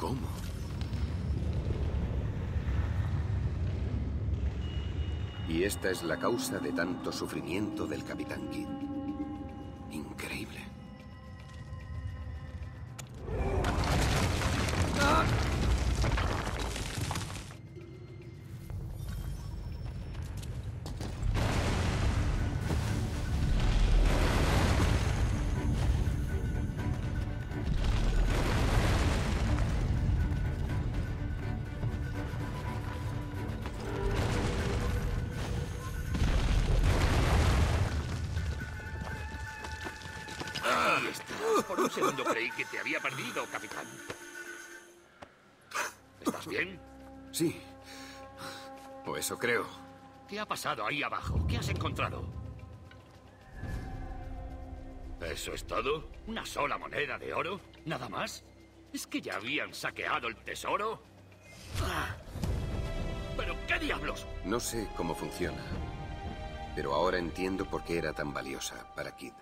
¿Cómo? Y esta es la causa de tanto sufrimiento del Capitán Kidd. Por un segundo creí que te había perdido, capitán. ¿Estás bien? Sí. O eso creo. ¿Qué ha pasado ahí abajo? ¿Qué has encontrado? ¿Eso es todo? ¿Una sola moneda de oro? ¿Nada más? ¿Es que ya habían saqueado el tesoro? Ah. ¿Pero qué diablos? No sé cómo funciona. Pero ahora entiendo por qué era tan valiosa para Kid.